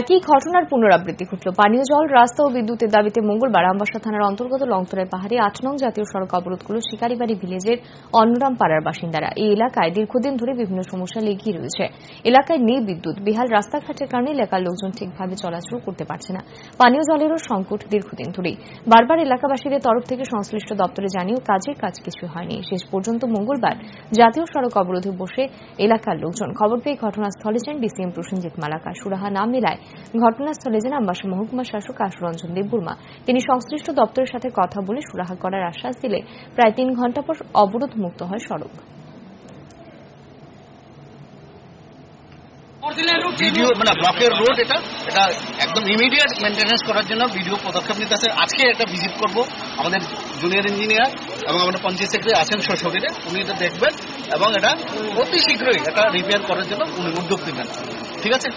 একই ঘটনার পুনরাবৃত্তি ঘটল। পানীয় জল, রাস্তা ও বিদ্যুতের দাবিতে মঙ্গলবার আমবাসা থানার অন্তর্গত লংতরাই পাহাড়ে আট নং জাতীয় সড়ক অবরোধ করল শিকারিবাড়ি ভিলেজের অন্নরাম পাড়ার বাসিন্দারা। এই এলাকায় দীর্ঘদিন ধরে বিভিন্ন সমস্যা লেগেই রয়েছে। এলাকায় নেই বিদ্যুৎ। বেহাল রাস্তাঘাটের কারণে এলাকার লোকজন ঠিকভাবে চলাচল করতে পারছে না। পানীয় জলেরও সংকট দীর্ঘদিন ধরেই। বারবার এলাকাবাসীদের তরফ থেকে সংশ্লিষ্ট দপ্তরে জানিয়েও কাজের কাজ কিছু হয়নি। শেষ পর্যন্ত মঙ্গলবার জাতীয় সড়ক অবরোধে বসে এলাকার লোকজন। খবর পেয়ে ঘটনাস্থলে যান ডিসিএম প্রসেনজিৎ মালাকা সুরাহা না মেলায় ঘটনাস্থলে যান আমবাসা মহকুমা শাসক আশুরঞ্জন দেববর্মা তিনি সংশ্লিষ্ট দপ্তরের সাথে কথা বলে সুরাহা করার আশ্বাস দিলে প্রায় তিন ঘণ্টা পর অবরোধ মুক্ত হয় সড়ক। ভিডিও মানে ব্লকের রোড এটা এটা একদম ইমিডিয়েট মেনটেন্যান্স করার জন্য ভিডিও পদক্ষেপ নিতে আছে আজকে এটা ভিজিট করব আমাদের জুনিয়র ইঞ্জিনিয়ার এবং আমাদের পঞ্চায়েত সেক্রেটারি আছেন সশরীরে। উনি এটা দেখবেন এবং এটা অতি শীঘ্রই এটা রিপেয়ার করার জন্য উনি উদ্যোগ নেবেন। ঠিক আছে?